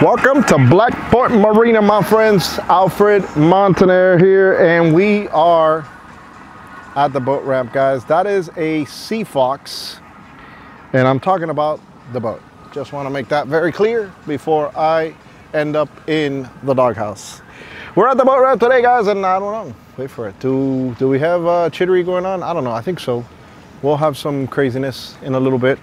Welcome to Black Point Marina, my friends. Alfred Montaner here, and we are at the boat ramp, guys. That is a Sea Fox, and I'm talking about the boat. Just want to make that very clear before I end up in the doghouse. We're at the boat ramp today, guys, and I don't know. Wait for it. Do do we have uh, chittery going on? I don't know. I think so. We'll have some craziness in a little bit.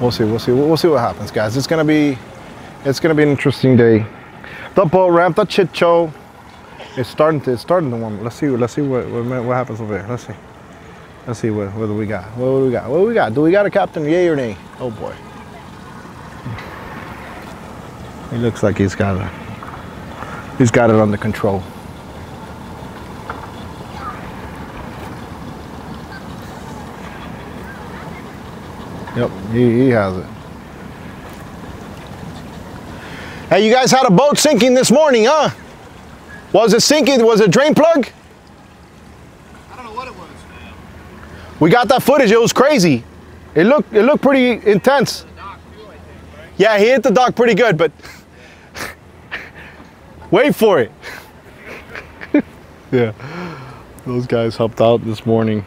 We'll see. We'll see. We'll see what happens, guys. It's gonna be, it's gonna be an interesting day. The boat ramp, the chit show. It's starting to. It's starting to warm. Let's see. Let's see what what, what happens over there. Let's see. Let's see what what do we got. What do we got? What do we got? Do we got a captain? Yay or nay? Oh boy. He looks like he's got it. He's got it under control. Yep, he, he has it. Hey, you guys had a boat sinking this morning, huh? Was it sinking? Was it drain plug? I don't know what it was. We got that footage. It was crazy. It looked it looked pretty intense. The dock too, I think, right? Yeah, he hit the dock pretty good, but wait for it. yeah, those guys helped out this morning.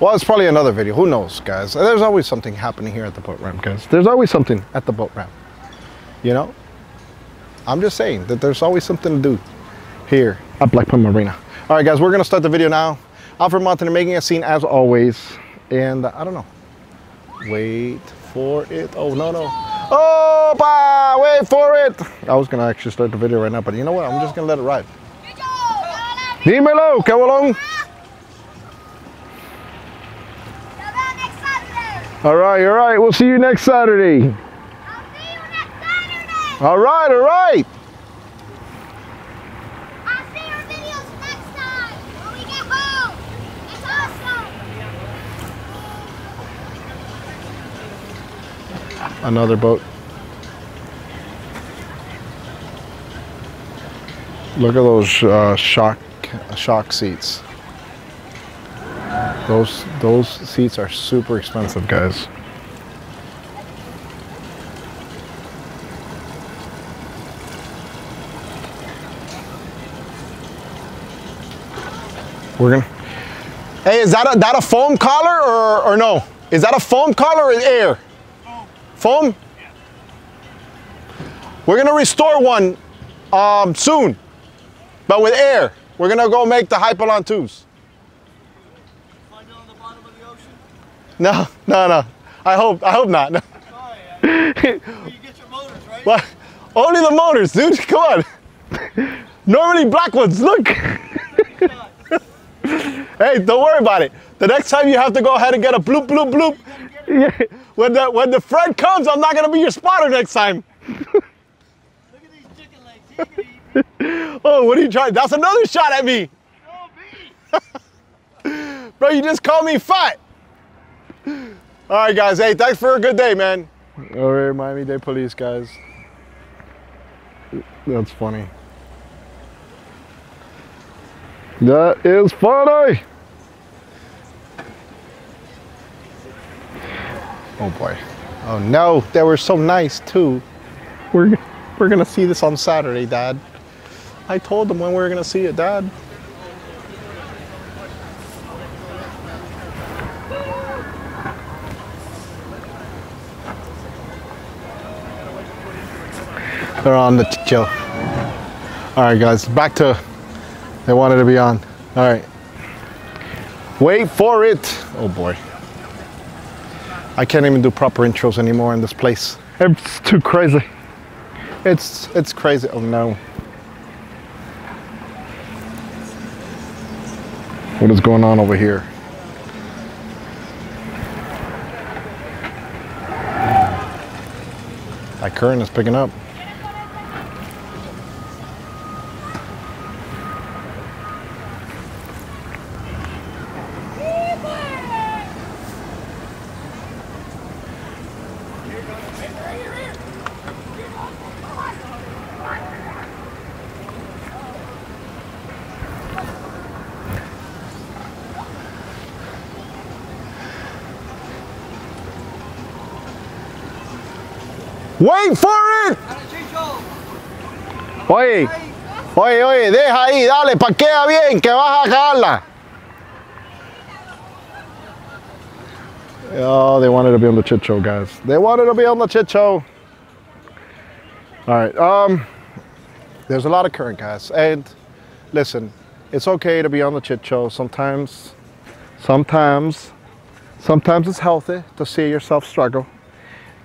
Well, it's probably another video. Who knows, guys? There's always something happening here at the boat ramp, guys. There's always something at the boat ramp. You know? I'm just saying that there's always something to do here at Black Point Marina. All right, guys, we're gonna start the video now. Alfred Montaner making a scene as always. And uh, I don't know. Wait for it. Oh, no, no. Oh, bah, wait for it. I was gonna actually start the video right now, but you know what? I'm just gonna let it ride. Dímelo, que All right, all right. We'll see you next Saturday. I'll see you next Saturday. All right, all right. I'll see your videos next time when we get home. It's awesome. Another boat. Look at those uh, shock shock seats. Those those seats are super expensive, guys. We're gonna. Hey, is that a, that a foam collar or, or no? Is that a foam collar or air? Foam. Foam? Yeah. We're gonna restore one um, soon, but with air. We're gonna go make the Hypalon tubes. No, no, no. I hope I hope not. No. Yeah. Where you get your motors, right? What? Only the motors, dude. Come on. Normally black ones. Look. hey, don't worry about it. The next time you have to go ahead and get a bloop, bloop, bloop. When the when the friend comes, I'm not gonna be your spotter next time. Look at these chicken legs. Oh, what are you trying? That's another shot at me, Oh, me. bro. You just called me fat. All right, guys. Hey, thanks for a good day, man. Oh, All right, Miami Dade Police, guys. That's funny. That is funny. Oh boy. Oh no, they were so nice too. We're we're gonna see this on Saturday, Dad. I told them when we were gonna see it, Dad. They're on the chill. All right, guys, back to they wanted to be on. All right. Wait for it. Oh boy. I can't even do proper intros anymore in this place. It's too crazy. It's it's crazy. Oh no. What is going on over here? That current is picking up. Wait for it. Oye, oye, oye, deja ahí, dale, parquea bien, que vas a cagarla. Oh, they wanted to be on the chit show, guys. They wanted to be on the chit show. All right, um, there's a lot of current, guys, and listen, it's okay to be on the chit show. Sometimes, sometimes, sometimes it's healthy to see yourself struggle.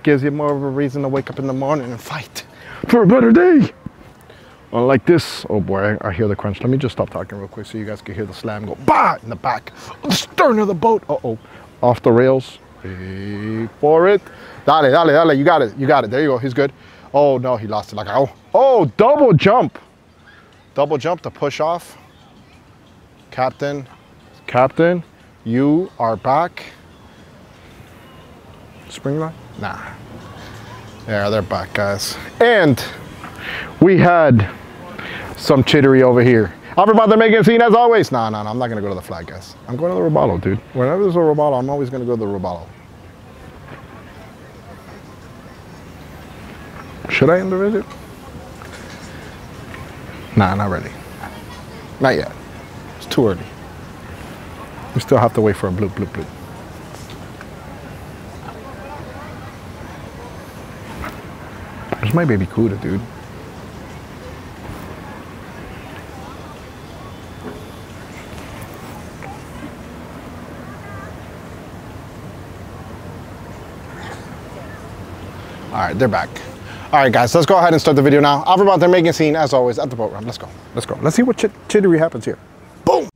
Gives you more of a reason to wake up in the morning and fight for a better day. Unlike this, oh boy, I, I hear the crunch. Let me just stop talking real quick so you guys can hear the slam go bah in the back, the stern of the boat. Uh oh, off the rails. Wait for it. Dale, dale, dale. You got it. You got it. There you go. He's good. Oh no, he lost it. Like oh, oh, double jump, double jump to push off. Captain, Captain, you are back. Spring line? Nah. Yeah, they're back, guys. And we had some chittery over here. Everybody they're making a scene as always. Nah, nah, nah, I'm not gonna go to the flag, guys. I'm going to the Robalo, dude. Whenever there's a Robalo, I'm always gonna go to the Robalo. Should I end the visit? Nah, not ready. Not yet. It's too early. We still have to wait for a bloop, bloop, bloop. There's my baby Cuda, dude. All right, they're back. All right, guys, let's go ahead and start the video now. Alphabet, they're making a scene as always at the boat ramp. Let's go. Let's go. Let's see what chit- chittery happens here. Boom.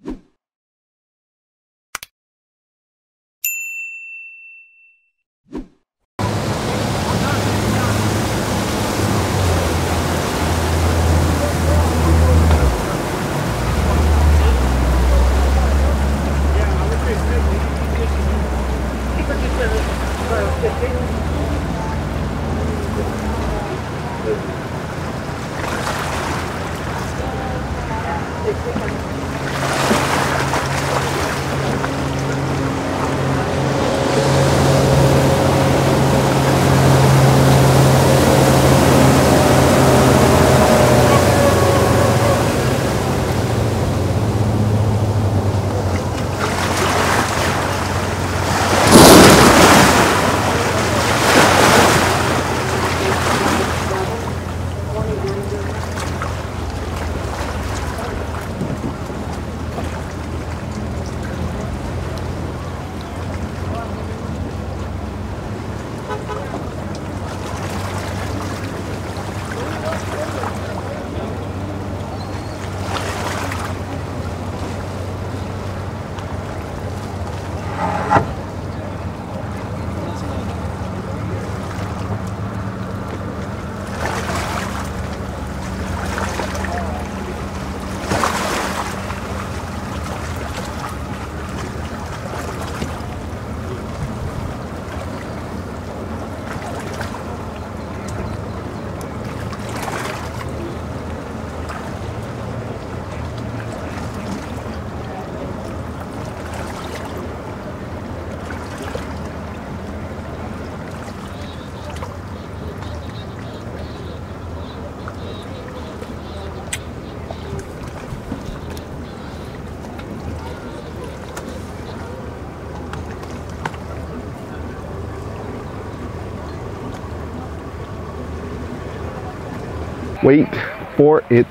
Wait for it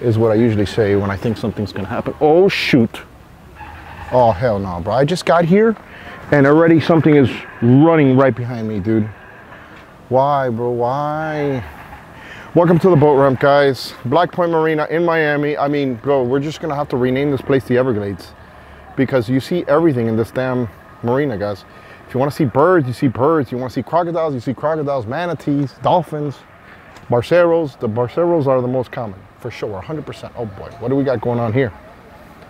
is what I usually say when I think something's gonna happen. Oh shoot. Oh hell no, bro. I just got here and already something is running right behind me, dude. Why, bro? Why? Welcome to the boat ramp, guys. Black Point Marina in Miami. I mean, bro, we're just gonna have to rename this place the Everglades because you see everything in this damn marina, guys. If you want to see birds, you see birds. You want to see crocodiles, you see crocodiles, manatees, dolphins, barceros. The barceros are the most common, for sure, 100%. Oh boy, what do we got going on here?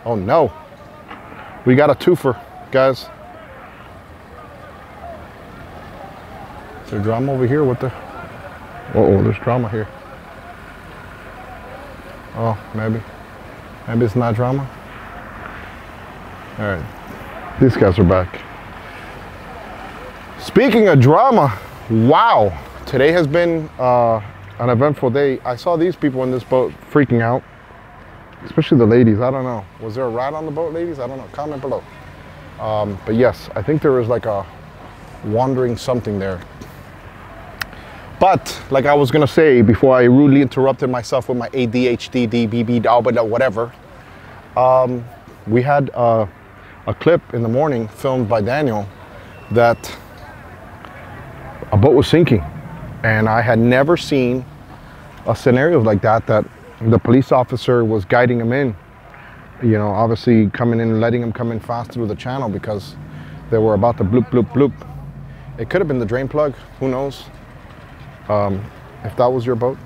Oh no, we got a twofer, guys. Is there drama over here? What the? Uh oh, there's drama here. Oh, maybe. Maybe it's not drama. All right, these guys are back. Speaking of drama, wow, today has been uh, an eventful day. I saw these people in this boat freaking out, especially the ladies. I don't know. Was there a ride on the boat, ladies? I don't know. Comment below. Um, but yes, I think there was like a wandering something there. But like I was gonna say before I rudely interrupted myself with my ADHD, DBB, whatever, um, we had a clip in the morning filmed by Daniel that a boat was sinking, and I had never seen a scenario like that. That the police officer was guiding him in, you know, obviously coming in, letting him come in fast through the channel because they were about to bloop, bloop, bloop. It could have been the drain plug. Who knows? Um, if that was your boat.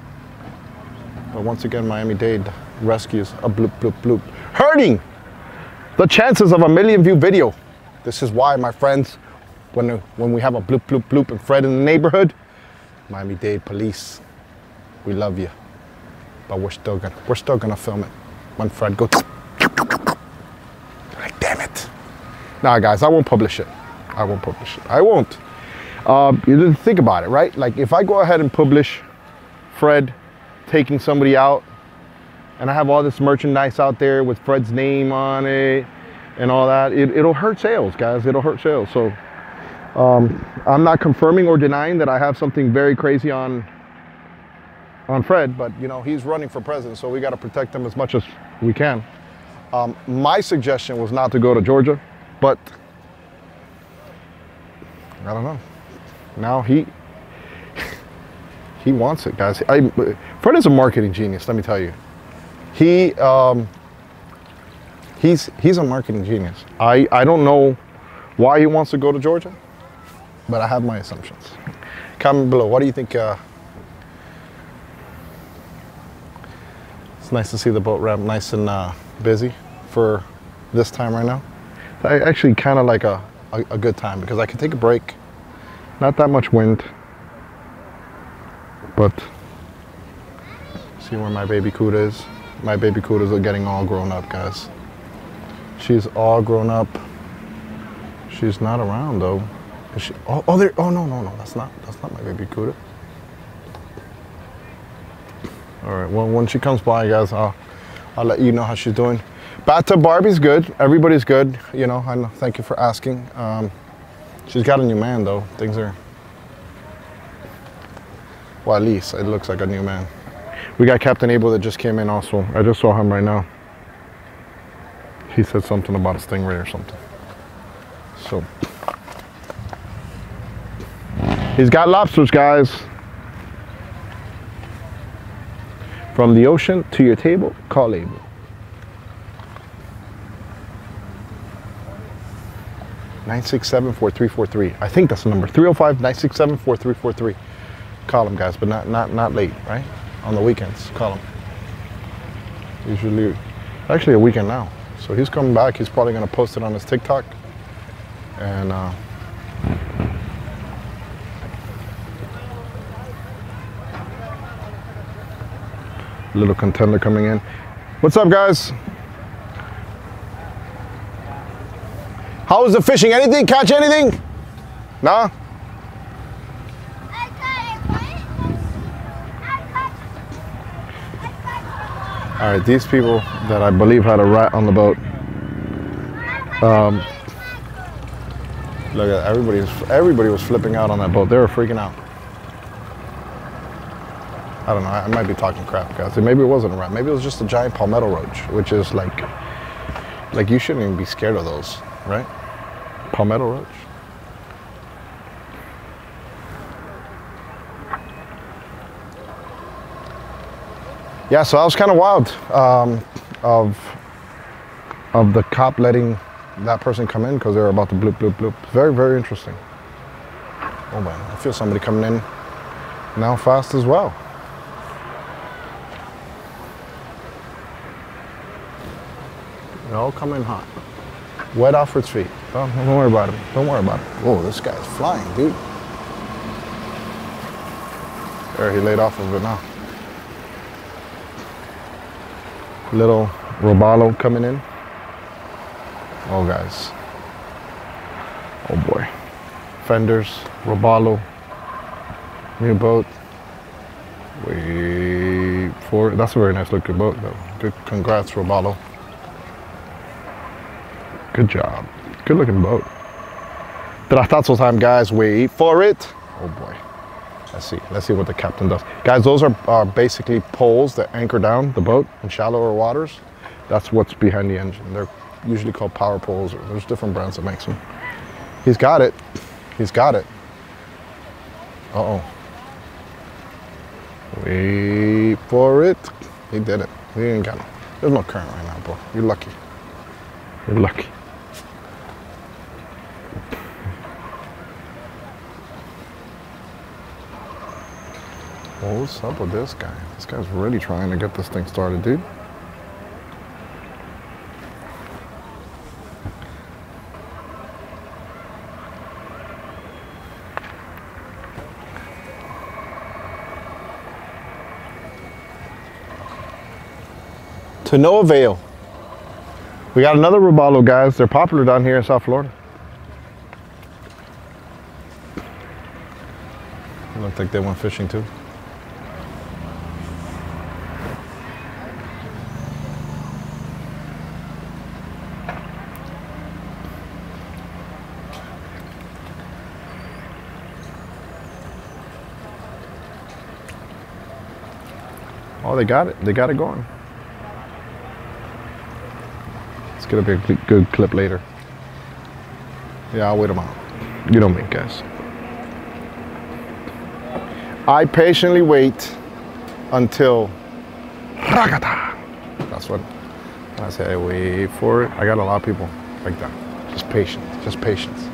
But once again, Miami-Dade rescues a bloop, bloop, bloop. Hurting the chances of a million view video. This is why, my friends, when, when we have a bloop, bloop, bloop and Fred in the neighborhood, Miami-Dade police, we love you. But we're still gonna, we're still gonna film it when Fred goes, like, damn it. Nah, guys, I won't publish it. I won't publish it. I won't. Uh, you didn't think about it, right? Like if I go ahead and publish Fred taking somebody out, and I have all this merchandise out there with Fred's name on it and all that, it, it'll hurt sales, guys. It'll hurt sales. So um, I'm not confirming or denying that I have something very crazy on on Fred, but you know he's running for president, so we got to protect him as much as we can. Um, my suggestion was not to go to Georgia, but I don't know. Now he he wants it, guys. I, Fred is a marketing genius. Let me tell you, he um, he's he's a marketing genius. I I don't know why he wants to go to Georgia, but I have my assumptions. Comment below. What do you think? Uh, it's nice to see the boat ramp nice and uh, busy for this time right now. I actually kind of like a, a, a good time because I can take a break. Not that much wind, but see where my baby Kuda is. My baby Kudas are getting all grown up, guys. She's all grown up. She's not around though. Is she? Oh, oh, there. Oh no, no, no. That's not. That's not my baby Kuda. All right. Well, when she comes by, guys, I'll I'll let you know how she's doing. Bathtub Barbie's good. Everybody's good. You know. I know. Thank you for asking. Um, she's got a new man though. Things are. Well, at least it looks like a new man. We got Captain Abel that just came in also. I just saw him right now. He said something about a stingray or something. So. He's got lobsters, guys. From the ocean to your table, call Abel. Nine six seven four three four three. I think that's the number. 305-967-4343. Call him, guys, but not not not late, right? On the weekends, call him. Usually, actually a weekend now. So he's coming back. He's probably gonna post it on his TikTok, and. Uh, little contender coming in. What's up, guys? How was the fishing? Anything? Catch anything? Nah? All right, these people that I believe had a rat on the boat. Um, look at everybody. Everybody was flipping out on that boat. They were freaking out. I don't know. I might be talking crap, guys. Maybe it wasn't a rat. Maybe it was just a giant palmetto roach, which is like, like you shouldn't even be scared of those, right? Palmetto roach. Yeah, so that was kind of wild um, of of the cop letting that person come in because they were about to bloop, bloop, bloop. Very, very interesting. Oh man, I feel somebody coming in now fast as well. They all coming hot. Wet Alfred's feet. Oh, don't worry about him. Don't worry about him. Whoa, this guy's flying, dude. There, he laid off of it now. Little Robalo coming in. Oh, guys. Oh, boy. Fenders, Robalo, New boat. Wait for it. That's a very nice looking boat though. Good congrats, Robalo. Good job. Good looking boat. Tratazo time, guys. Wait for it. Oh boy. Let's see. Let's see what the captain does. Guys, those are, are basically poles that anchor down the boat in shallower waters. That's what's behind the engine. They're usually called power poles, there's different brands that makes them. He's got it. He's got it. Uh-oh. Wait for it. He did it. He ain't got it. There's no current right now, bro. You're lucky. You're lucky. What's up with this guy? This guy's really trying to get this thing started, dude. To no avail. We got another Robalo, guys. They're popular down here in South Florida. Looked like they went fishing too. They got it. They got it going. It's gonna be a good clip later. Yeah, I'll wait them out. You know me, guys. I patiently wait until Ragata. That's what I say I wait for it. I got a lot of people like that. Just patience. Just patience.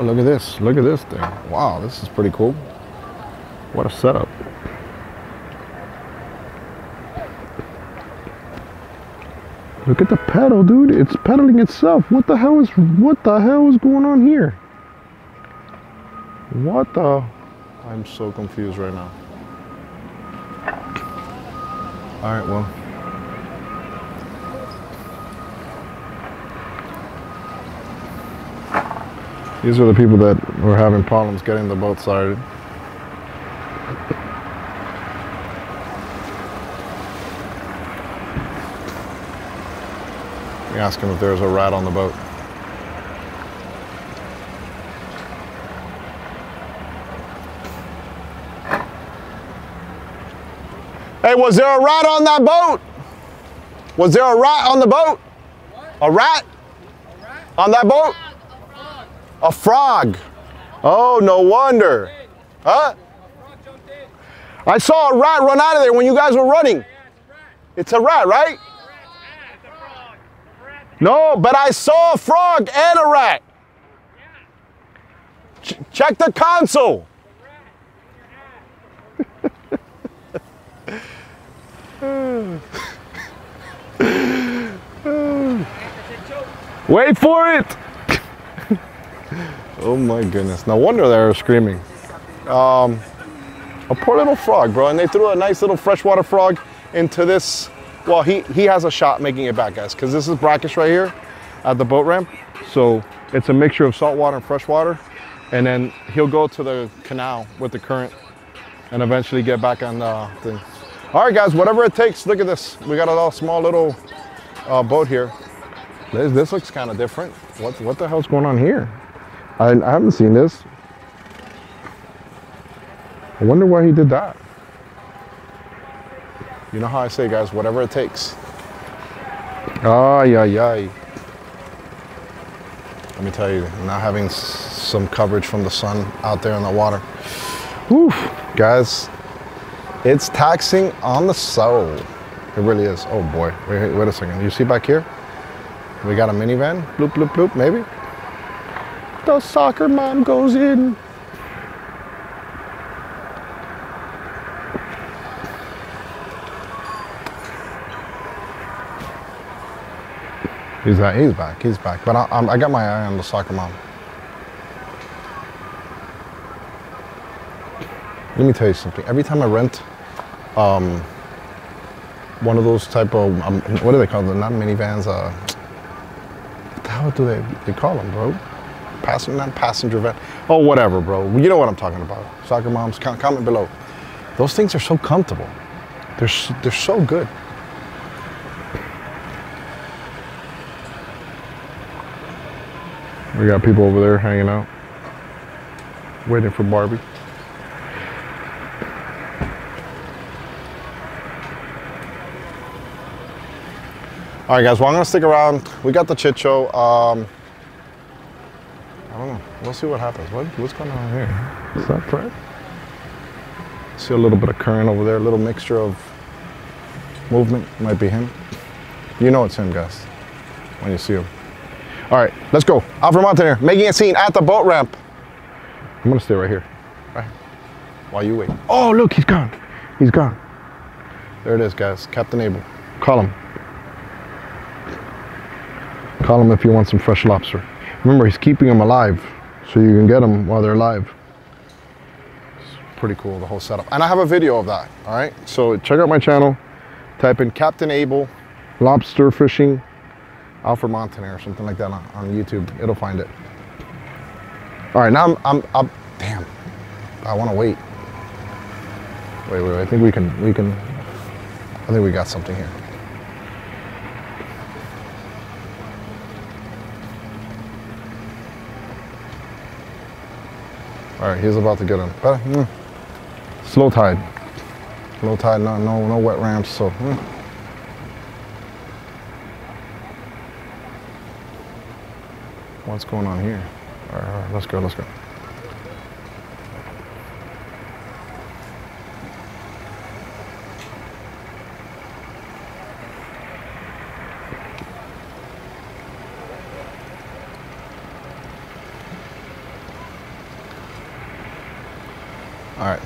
Oh, look at this. Look at this thing. Wow, this is pretty cool. What a setup. Look at the pedal, dude. It's pedaling itself. What the hell is what the hell is going on here? What the I'm so confused right now. All right, well. These are the people that were having problems getting the boat started. We asked him if there's a rat on the boat. Hey, was there a rat on that boat? Was there a rat on the boat? A rat? On that boat? A frog. Oh, no wonder. Huh? I saw a rat run out of there when you guys were running. It's a rat, right? No, but I saw a frog and a rat. Ch- check the console. Wait for it. Oh my goodness. No wonder they were screaming. Um, a poor little frog, bro. And they threw a nice little freshwater frog into this. Well, he, he has a shot making it back, guys, because this is brackish right here at the boat ramp. So it's a mixture of saltwater and freshwater. And then he'll go to the canal with the current and eventually get back on the thing. All right, guys, whatever it takes. Look at this. We got a little small little uh, boat here. This, this looks kind of different. What, what the hell's going on here? I, I haven't seen this. I wonder why he did that. You know how I say, guys, whatever it takes. Ay, ay, ay. Let me tell you, not having some coverage from the sun out there in the water. Whew, guys, it's taxing on the soul. It really is. Oh boy, wait, wait a second. You see back here? We got a minivan. Bloop, bloop, bloop, maybe. The soccer mom goes in. He's back. He's back. He's back. But I, I got my eye on the soccer mom. let me tell you something. Every time I rent um, one of those type of um, what do they call them? Not minivans. Uh, what the hell do they they call them, bro? Passenger, not passenger van. Oh, whatever, bro. You know what I'm talking about. Soccer moms, comment below. Those things are so comfortable. They're they're so good. We got people over there hanging out, waiting for Barbie. All right, guys. Well, I'm gonna stick around. We got the chit show. Um. We'll see what happens. What, what's going on here? Is that Fred? See a little bit of current over there. A little mixture of movement. Might be him. You know it's him, guys, when you see him. All right, let's go. Alfred Montaner making a scene at the boat ramp. I'm gonna stay right here, right, while you wait. Oh, look, he's gone. He's gone. There it is, guys. Captain Abel. Call him. Call him if you want some fresh lobster. Remember, he's keeping them alive, so you can get them while they're alive. It's pretty cool, the whole setup. And I have a video of that, all right? So check out my channel. Type in Captain Abel, lobster fishing, Alfred Montaner or something like that on, on YouTube. It'll find it. All right, now I'm, I'm, I'm damn. I want to wait. Wait, wait, wait. I think we can, we can, I think we got something here. All right, he's about to get. But, mm, slow tide. Low tide, no, no, no wet ramps, so. mm. What's going on here? All right, all right, let's go, let's go.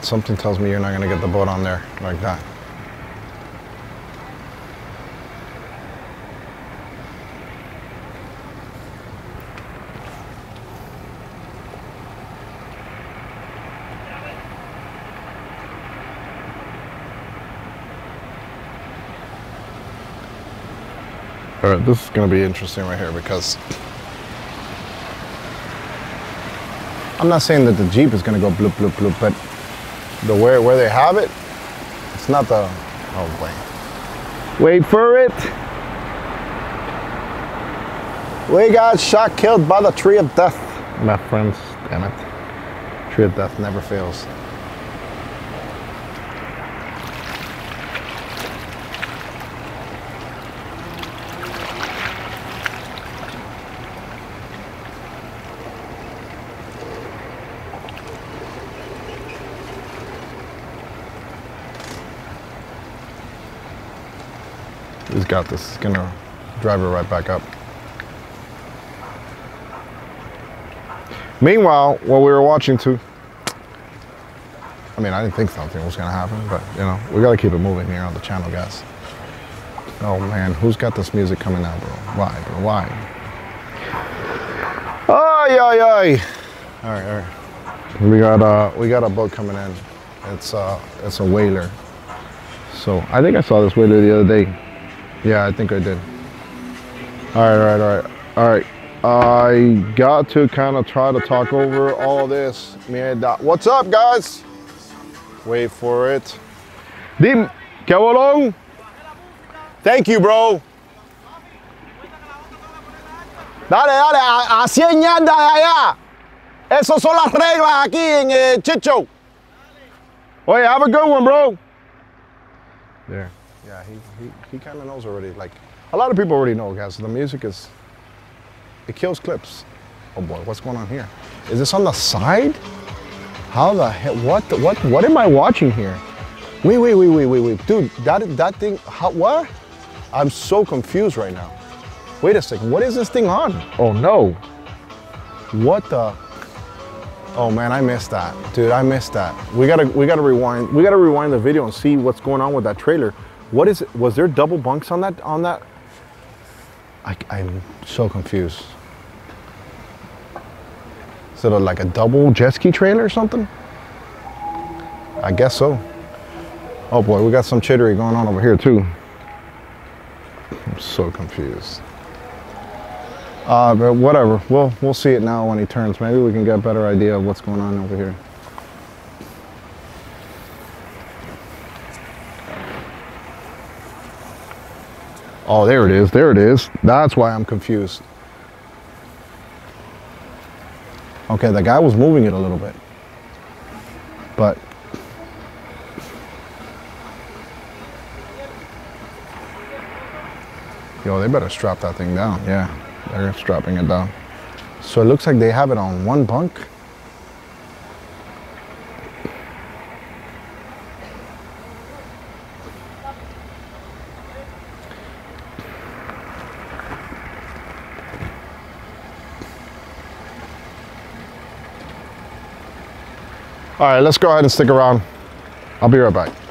Something tells me you're not gonna get the boat on there like that. All right, this is gonna be interesting right here because I'm not saying that the Jeep is gonna go bloop, bloop, bloop, but the where where they have it, it's not the. Oh wait. Wait for it. We got shot, killed by the tree of death. My friends, damn it. Tree of death never fails. He's got this. He's gonna drive it right back up. Meanwhile, while we were watching too, I mean, I didn't think something was gonna happen, but you know, we gotta keep it moving here on the channel, guys. Oh man, who's got this music coming out, bro? Why, bro? Why? Ay, ay, ay. All right, all right. We got uh, we got a boat coming in. It's uh, it's a whaler. So I think I saw this whaler the other day. Yeah, I think I did. All right, all right, all right, all right. I got to kind of try to talk over all this. Mierda. What's up, guys? Wait for it. Dim, ¿qué along? Thank you, bro. Dale, dale, a, a 100 yardas de allá. Esas son las reglas aquí en eh, Chicho. Oye, have a good one, bro. There. Yeah, he, he, he kind of knows already. Like, a lot of people already know, guys. The music is, it kills clips. Oh boy, what's going on here? Is this on the side? How the hell, what, what, what am I watching here? Wait, wait, wait, wait, wait, wait. Dude, that, that thing, how, what? I'm so confused right now. Wait a second, what is this thing on? Oh no. What the? Oh man, I missed that. Dude, I missed that. We gotta, we gotta rewind, we gotta rewind the video and see what's going on with that trailer. What is it? Was there double bunks on that, on that? I, I'm so confused. Is it a, like a double jet ski trailer or something? I guess so. Oh boy, we got some chittery going on over here too. I'm so confused. Uh, but whatever. We'll we'll see it now when he turns. Maybe we can get a better idea of what's going on over here. Oh, there it is. There it is. That's why I'm confused. Okay, the guy was moving it a little bit. But Yo, they better strap that thing down. Yeah, they're strapping it down. So it looks like they have it on one bunk. All right, let's go ahead and stick around. I'll be right back.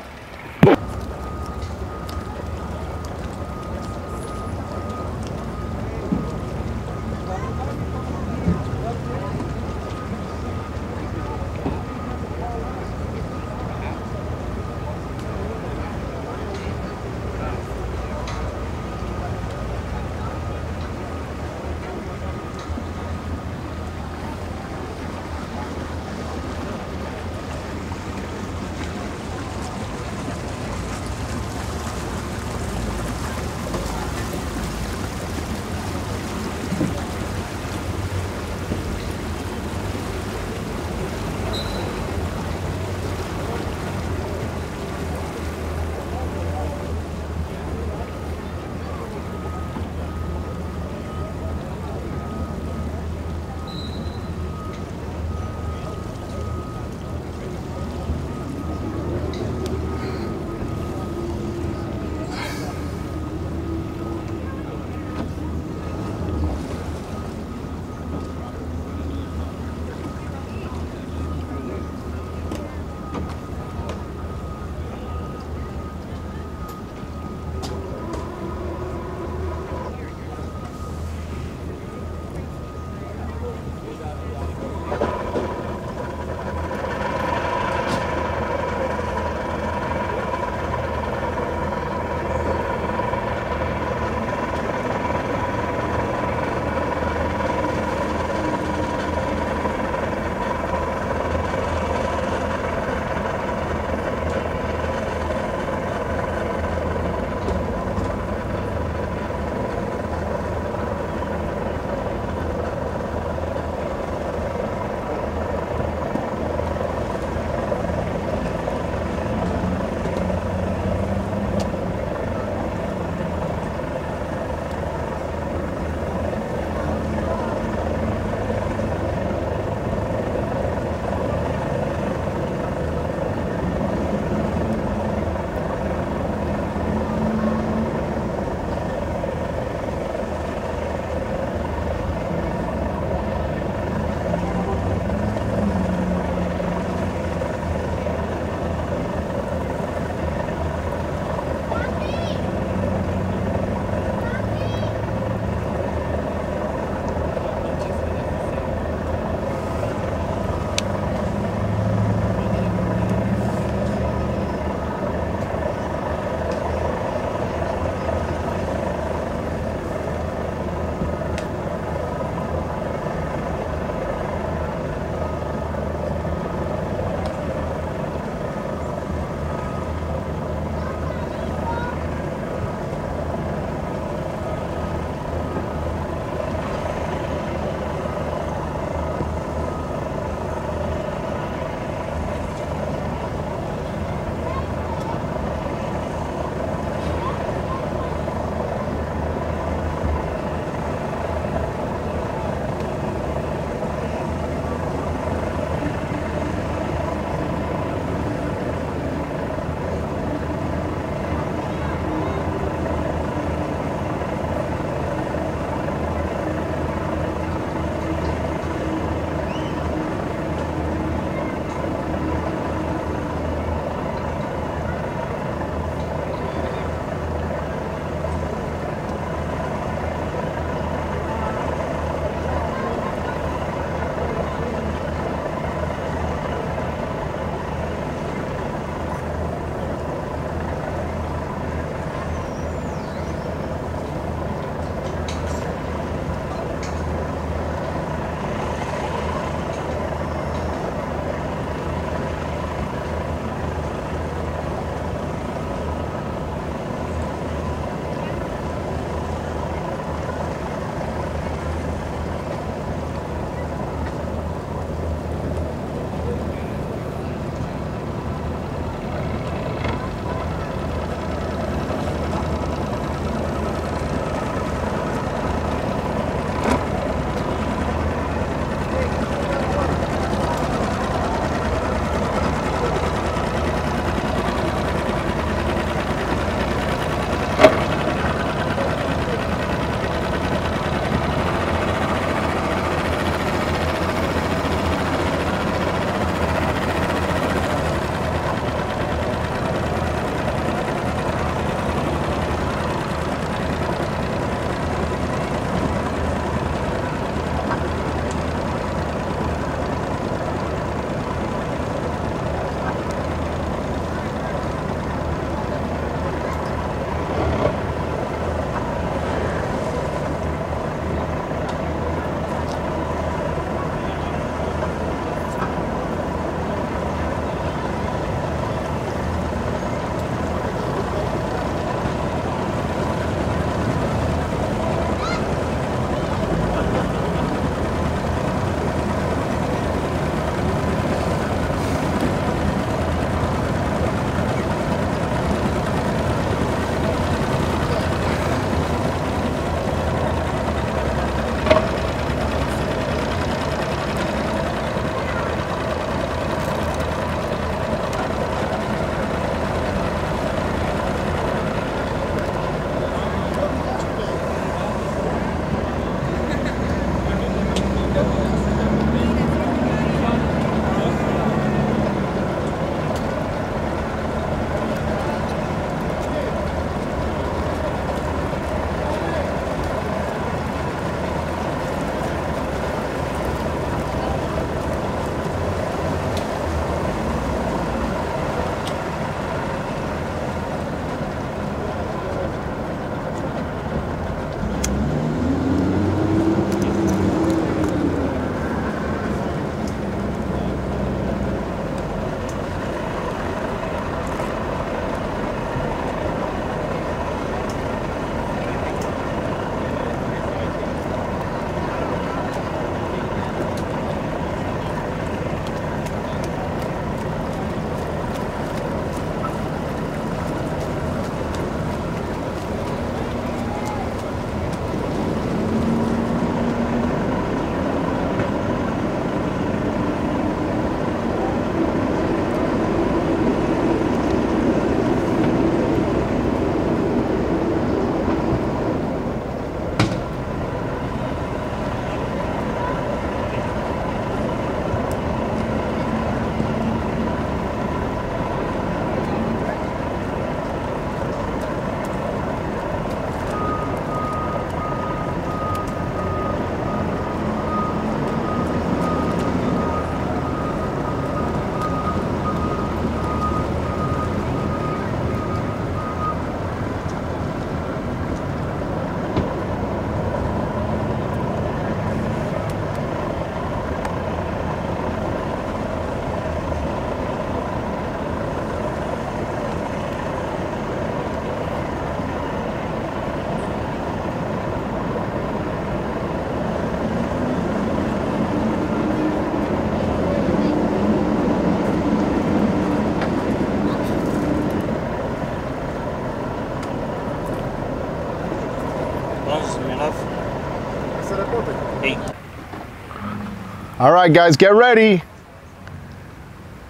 All right, guys, get ready.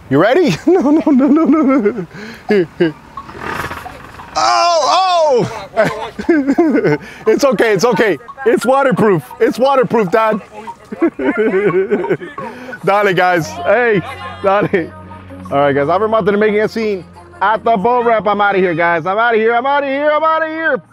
You ready? No, no, no, no, no, no. Here, here. Oh, oh! it's okay, it's okay. It's waterproof. It's waterproof, Dad. dale, guys. Hey, dale. All right, guys. Alfred Montaner making a scene at the boat ramp. I'm out of here, guys. I'm out of here. I'm out of here. I'm out of here.